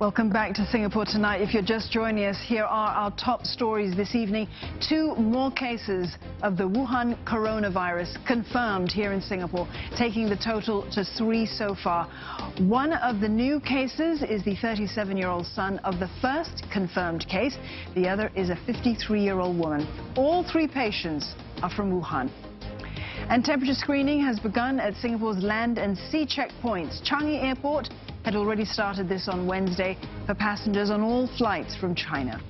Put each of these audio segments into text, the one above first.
Welcome back to Singapore tonight. If you're just joining us, here are our top stories this evening. Two more cases of the Wuhan coronavirus confirmed here in Singapore, taking the total to three so far. One of the new cases is the 37-year-old son of the first confirmed case. The other is a 53-year-old woman. All three patients are from Wuhan. And temperature screening has begun at Singapore's land and sea checkpoints. Changi Airport had already started this on Wednesday for passengers on all flights from China.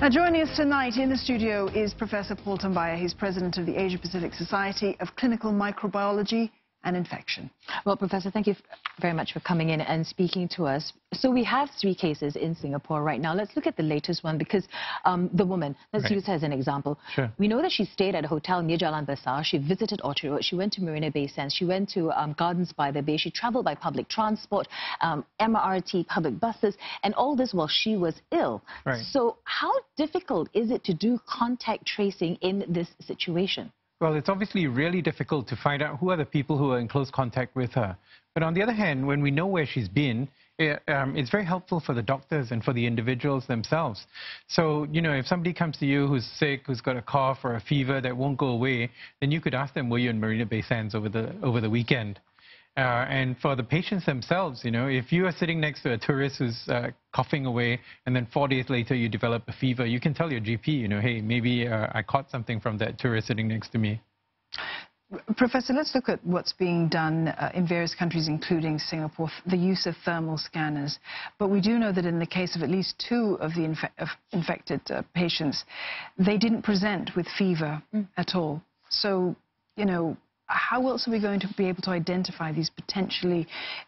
Now, joining us tonight in the studio is Professor Paul Tambyah. He's president of the Asia Pacific Society of Clinical Microbiology and infection. Well, Professor, thank you very much for coming in and speaking to us. So we have three cases in Singapore right now. Let's look at the latest one because um, the woman, let's right. use her as an example. Sure. We know that she stayed at a hotel near Jalan Besar. She visited Orchard Road. She went to Marina Bay Sands. She went to um, Gardens by the Bay. She traveled by public transport, um, MRT, public buses, and all this while she was ill. Right. So how difficult is it to do contact tracing in this situation? Well, it's obviously really difficult to find out who are the people who are in close contact with her. But on the other hand, when we know where she's been, it, um, it's very helpful for the doctors and for the individuals themselves. So, you know, if somebody comes to you who's sick, who's got a cough or a fever that won't go away, then you could ask them, were you in Marina Bay Sands over the, over the weekend? Uh, and for the patients themselves, you know, if you are sitting next to a tourist who's uh, coughing away and then four days later you develop a fever, you can tell your GP, you know, hey, maybe uh, I caught something from that tourist sitting next to me. Professor, let's look at what's being done uh, in various countries, including Singapore, the use of thermal scanners. But we do know that in the case of at least two of the infe of infected uh, patients, they didn't present with fever mm. at all. So, you know, how else are we going to be able to identify these potentially,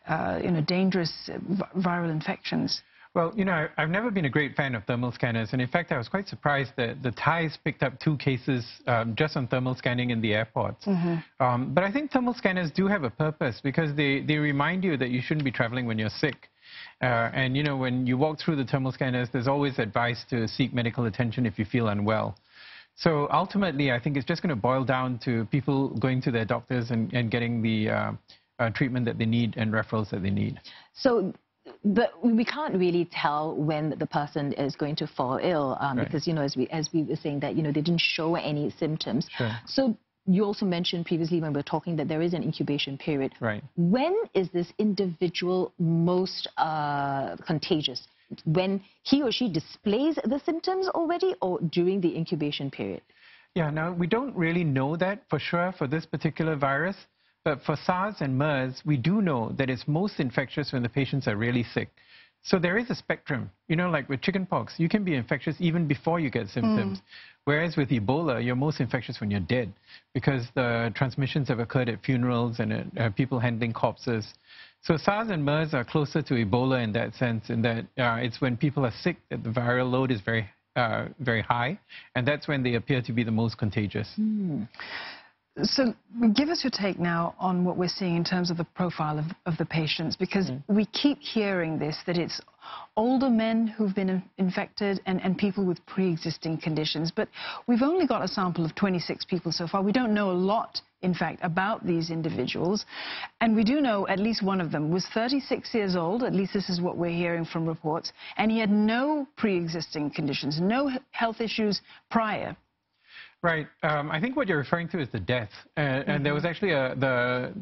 uh, you know, dangerous uh, viral infections? Well, you know, I've never been a great fan of thermal scanners, and in fact, I was quite surprised that the Thais picked up two cases um, just on thermal scanning in the airports. Mm -hmm. um, but I think thermal scanners do have a purpose because they, they remind you that you shouldn't be traveling when you're sick. Uh, and, you know, when you walk through the thermal scanners, there's always advice to seek medical attention if you feel unwell. So ultimately, I think it's just going to boil down to people going to their doctors and, and getting the uh, uh, treatment that they need and referrals that they need. So but we can't really tell when the person is going to fall ill um, right. because, you know, as we, as we were saying that, you know, they didn't show any symptoms. Sure. So you also mentioned previously when we were talking that there is an incubation period. Right. When is this individual most uh, contagious? When he or she displays the symptoms already or during the incubation period? Yeah, now we don't really know that for sure for this particular virus. But for SARS and MERS, we do know that it's most infectious when the patients are really sick. So there is a spectrum. You know, like with chickenpox, you can be infectious even before you get symptoms. Mm. Whereas with Ebola, you're most infectious when you're dead because the transmissions have occurred at funerals and at, people handling corpses. So SARS and MERS are closer to Ebola in that sense, in that uh, it's when people are sick that the viral load is very, uh, very high, and that's when they appear to be the most contagious. Mm. So give us your take now on what we're seeing in terms of the profile of, of the patients, because mm. we keep hearing this, that it's older men who've been infected and, and people with pre-existing conditions. But we've only got a sample of 26 people so far. We don't know a lot, in fact, about these individuals. And we do know at least one of them was 36 years old, at least this is what we're hearing from reports, and he had no pre-existing conditions, no health issues prior. Right. Um, I think what you're referring to is the death. Uh, mm -hmm. And there was mm-hmm. actually a, the,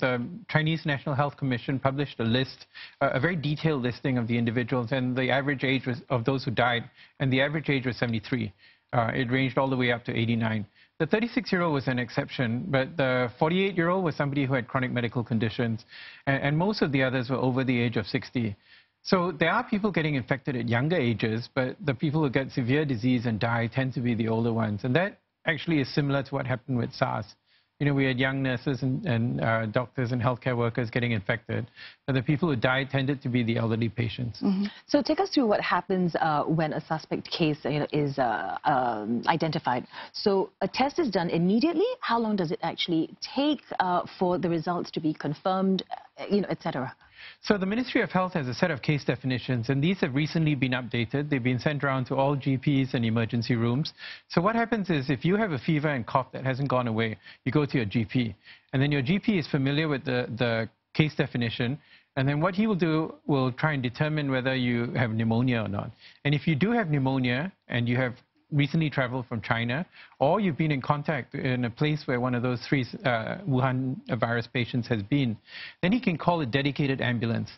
the Chinese National Health Commission published a list, uh, a very detailed listing of the individuals and the average age was, of those who died. And the average age was 73. Uh, it ranged all the way up to 89. The 36-year-old was an exception, but the 48-year-old was somebody who had chronic medical conditions. And, and most of the others were over the age of 60. So there are people getting infected at younger ages, but the people who get severe disease and die tend to be the older ones. And that actually is similar to what happened with SARS. You know, we had young nurses and, and uh, doctors and healthcare workers getting infected, but the people who died tended to be the elderly patients. Mm -hmm. So take us through what happens uh, when a suspect case you know, is uh, um, identified. So a test is done immediately. How long does it actually take uh, for the results to be confirmed, uh, you know, et cetera? So the Ministry of Health has a set of case definitions, and these have recently been updated. They've been sent around to all GPs and emergency rooms. So what happens is if you have a fever and cough that hasn't gone away, you go to your GP. And then your GP is familiar with the, the case definition, And then what he will do will try and determine whether you have pneumonia or not. And if you do have pneumonia and you have recently traveled from China, or you've been in contact in a place where one of those three uh, Wuhan virus patients has been, then he can call a dedicated ambulance.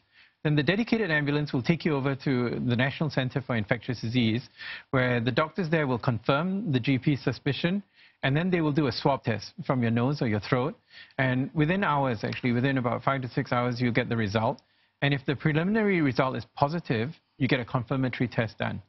Then the dedicated ambulance will take you over to the National Center for Infectious Disease, where the doctors there will confirm the GP's suspicion, and then they will do a swab test from your nose or your throat. And within hours, actually, within about five to six hours, you'll get the result. And if the preliminary result is positive, you get a confirmatory test done.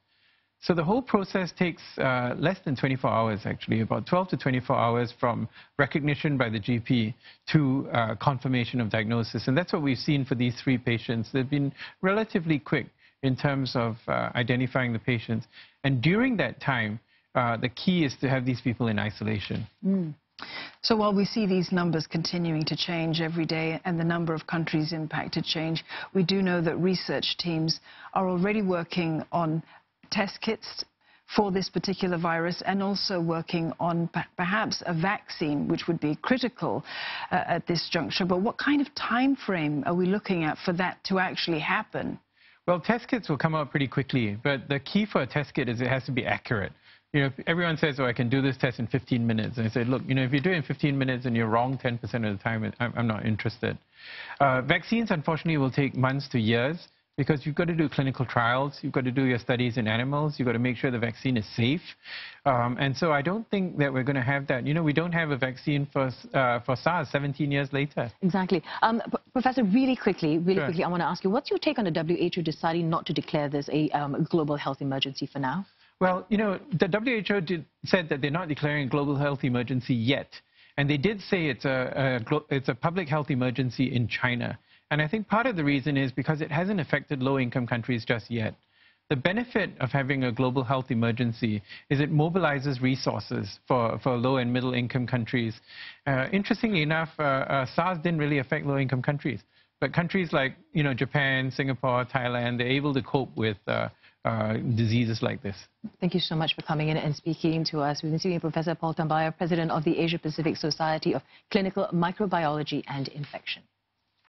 So the whole process takes uh, less than 24 hours, actually, about 12 to 24 hours from recognition by the GP to uh, confirmation of diagnosis. And that's what we've seen for these three patients. They've been relatively quick in terms of uh, identifying the patients. And during that time, uh, the key is to have these people in isolation. Mm. So while we see these numbers continuing to change every day and the number of countries impacted change, we do know that research teams are already working on test kits for this particular virus and also working on perhaps a vaccine, which would be critical uh, at this juncture. But what kind of time frame are we looking at for that to actually happen? Well, test kits will come out pretty quickly, but the key for a test kit is it has to be accurate. You know, everyone says, oh, I can do this test in 15 minutes. And I said, look, you know, if you do it in 15 minutes and you're wrong 10% of the time, I'm, not interested. Uh, vaccines, unfortunately, will take months to years because you've got to do clinical trials, you've got to do your studies in animals, you've got to make sure the vaccine is safe. Um, and so I don't think that we're going to have that. You know, we don't have a vaccine for, uh, for SARS 17 years later. Exactly. Um, Professor, really quickly, really sure. quickly, I want to ask you, what's your take on the WHO deciding not to declare this a um, global health emergency for now? Well, you know, the WHO did, said that they're not declaring a global health emergency yet. And they did say it's a, a, it's a public health emergency in China. And I think part of the reason is because it hasn't affected low-income countries just yet. The benefit of having a global health emergency is it mobilizes resources for, for low and middle income countries. Uh, interestingly enough, uh, uh, SARS didn't really affect low income countries. But countries like you know, Japan, Singapore, Thailand, they're able to cope with uh, uh, diseases like this. Thank you so much for coming in and speaking to us. We've been speaking to Professor Paul Tambyah, President of the Asia Pacific Society of Clinical Microbiology and Infection.